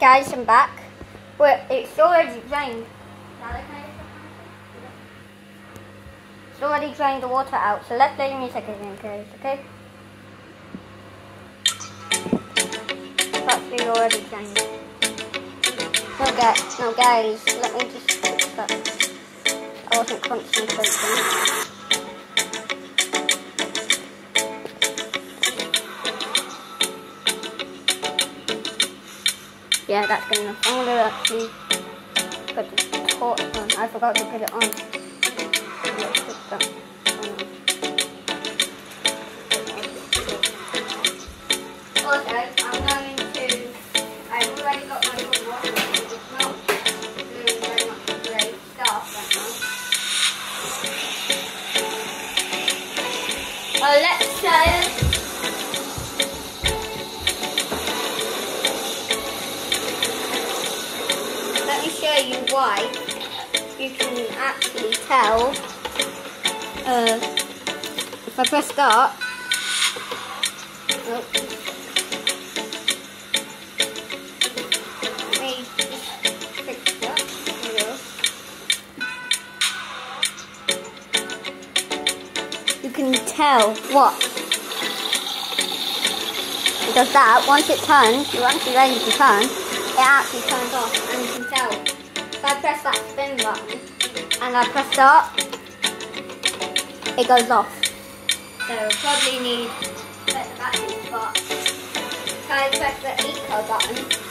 guys, I'm back. Well, it's already drained. It's already drained the water out, so let's play music again, guys, okay? It's actually already drained. No, guys, no, guys, let me just fix that. I wasn't concentrating. Yeah, that's good enough. I'm gonna actually put the torch on. I forgot to put it on. Also, show you why you can actually tell uh, if I press start. You can tell what because that. Once it turns you're actually ready to turn it actually turns off press that spin button. And I press start, it goes off. So probably need to set the but if I press the eco button,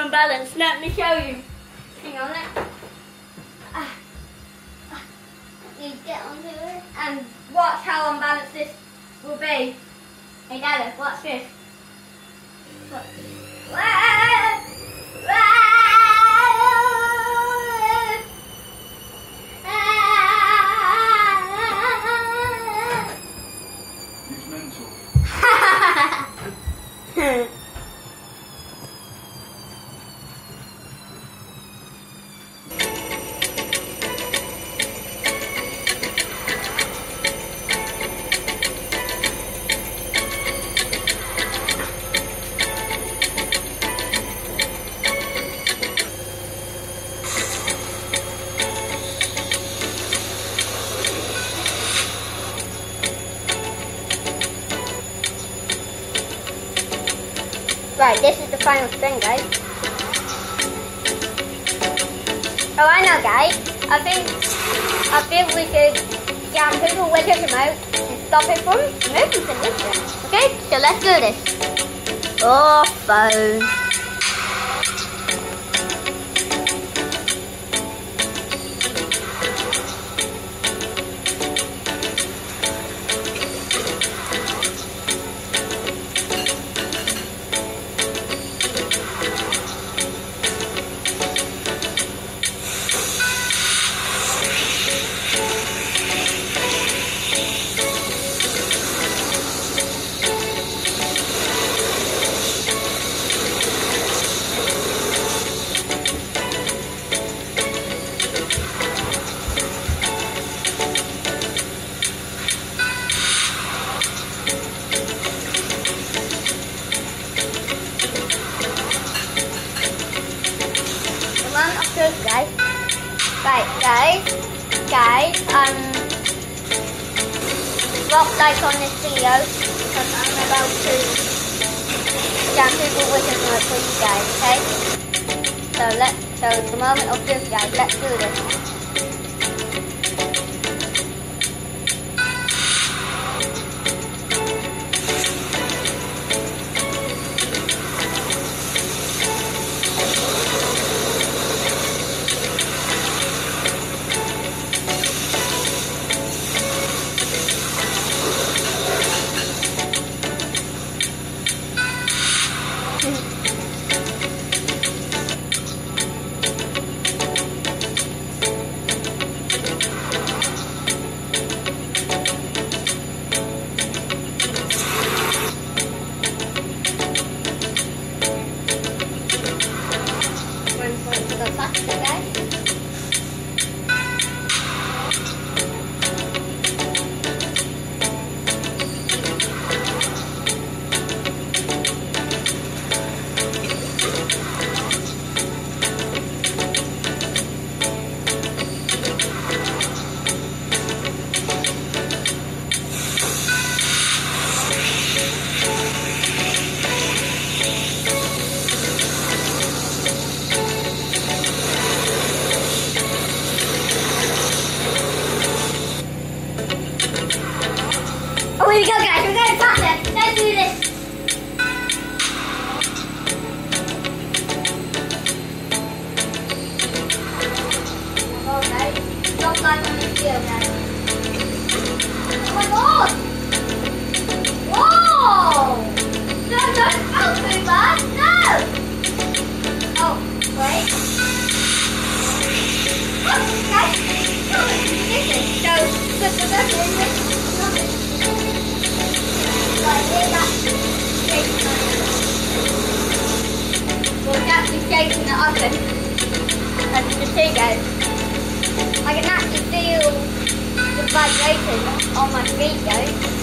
too unbalanced. Let me show you. Hang on, let ah. Ah. you get onto it and watch how unbalanced this will be. Hey, Dada, watch this. Right, this is the final spin, guys. Oh, I know, guys. I think I think we should jam people with the remote and stop it from moving to distance. Okay, so let's do this. Oh, phone. vậy cái cái um, vọc tay con này xì ơi còn ăn là bao trừ chẳng thì cũng với thằng người của gì cái cái tớ lại tớ tớ mơ mình ốc tiêu cái lại trừ được oven. As you can see, guys. I can actually feel the vibration on my feet, guys.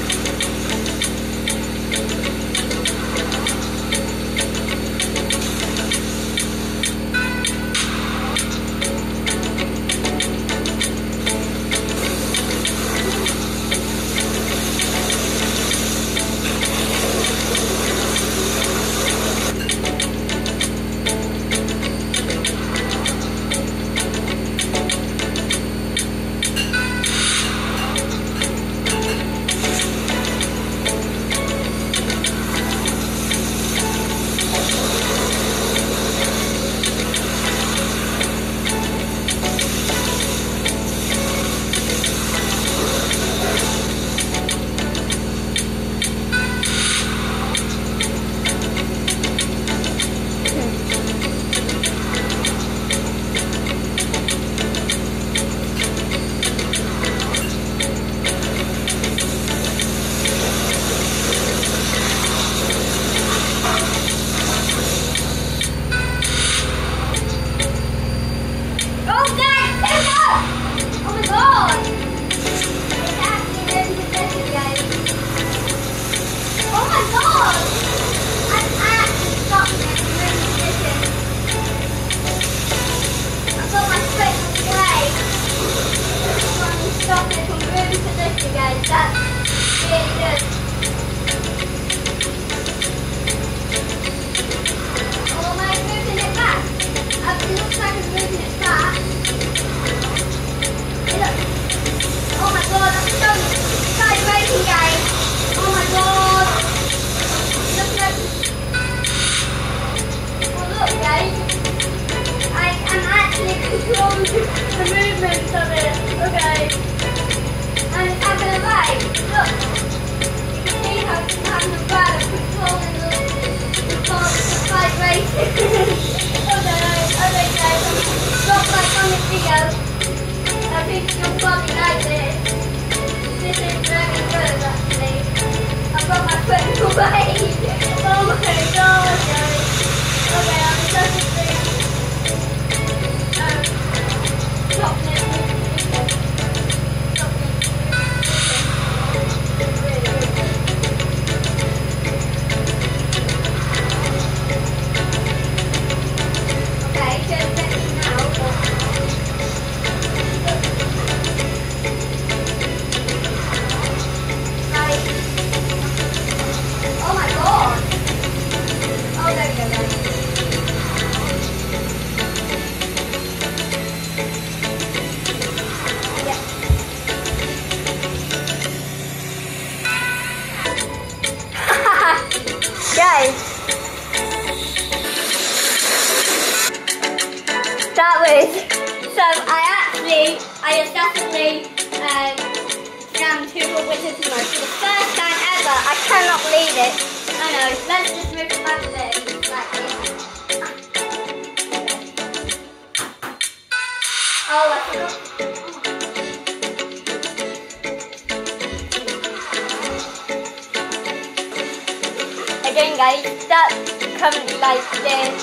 Guys, that currently like this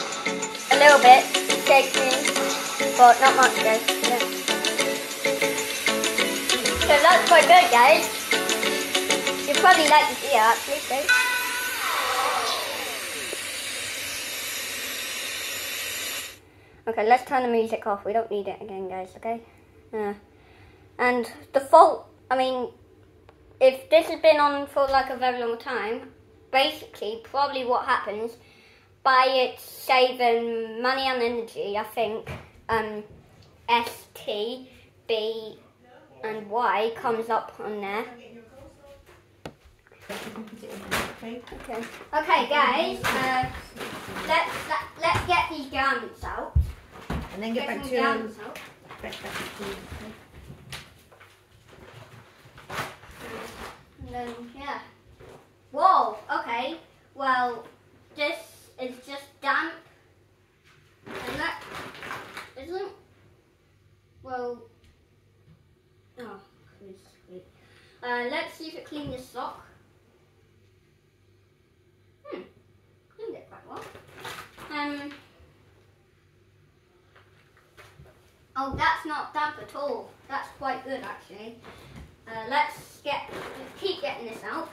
a little bit shakes me, but not much, guys. Yeah. So that's quite good, guys. You probably like see it, actually, guys. Okay, let's turn the music off. We don't need it again, guys. Okay. And the fault, I mean, if this has been on for like a very long time, basically probably what happens by it saving money and energy, I think um, S, T, B, and Y comes up on there. Okay. Okay. Okay, guys. Uh, let's let, let's get these garments out. And then get Get back to garments out. get back to And then, yeah. Whoa, okay. Well, this is just damp. And that isn't. Well. Oh, please, please. Uh, let's see if it cleaned this sock. Hmm, cleaned it quite well. Um. Oh, that's not damp at all. That's quite good actually. Uh, let's get keep getting this out,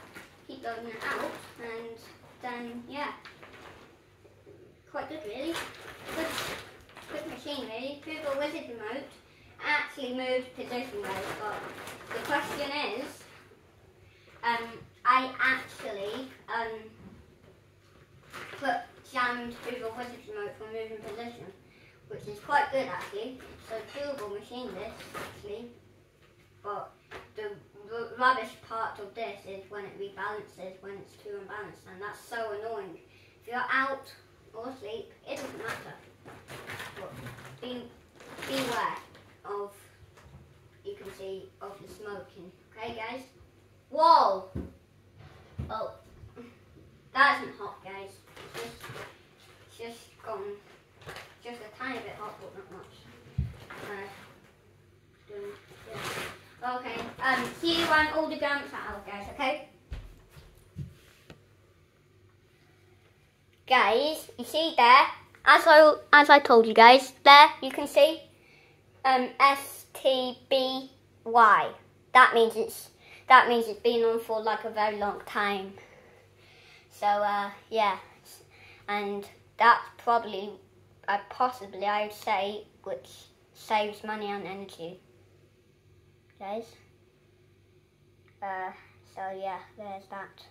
keep going it out, and then yeah, quite good really. Good, good machine really. Hoover Wizard Remote actually moved position but the question is, um, I actually um put jammed Hoover Wizard Remote for moving position, which is quite good actually. So Hoover machine this actually, but the rubbish part of this is when it rebalances when it's too unbalanced, and that's so annoying. If you're out or asleep, it doesn't matter. But be beware of you can see of the smoking. Okay, guys. Whoa! Oh, that isn't hot, guys. It's just, it's just gone, just a tiny bit hot, but not much. Uh, doing- yeah. Okay, when all the are out, guys, okay? Guys, you see there, as I, as I told you guys, there, you can see, um, S-T-B-Y. That means it's, that means it's been on for like a very long time. So, uh, yeah, and that's probably, uh, possibly, I would say, which saves money and energy guys. Uh, so yeah, there's that.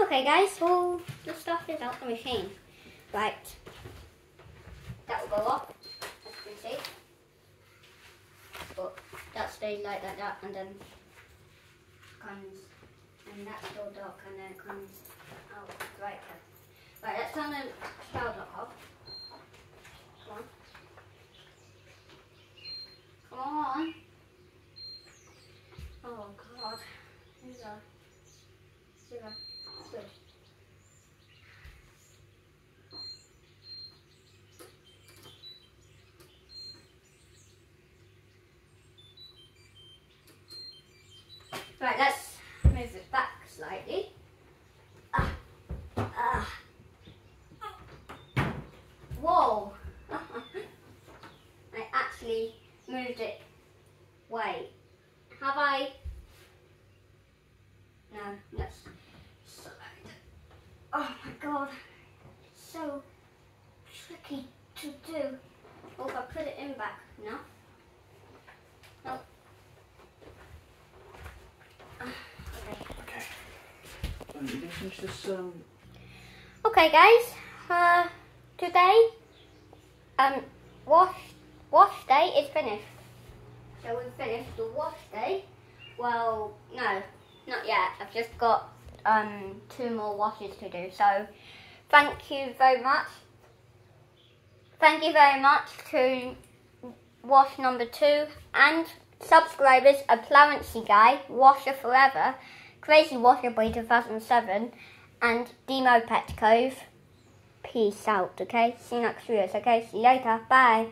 Okay guys, so the stuff is out the machine. Right. That will go off, as you can see. But that stays like that, that and then comes, and that's still dark and then it comes out right here. Right, let's turn the dock off. Come on. Come on. Oh god. Here's a a good. Right, let's move it back slightly. Ah. Ah. Whoa! I actually moved it. Wait, have I? No, let's slide. Oh my god, so tricky to do. Oh, if I put it in back, no. No. Ah, Okay. Okay. Um, you can finish this. Um, Okay, guys. Uh, today, um, wash wash day is finished. So we've finished the wash day. Well, no, Not yet. I've just got um, two more washes to do. So, thank you very much. Thank you very much to wash number two and subscribers of Clarency Guy, Washer Forever, Crazy Washer Boy 2007, and Demo Pet Cove. Peace out, okay? See you next videos, okay? See you later. Bye.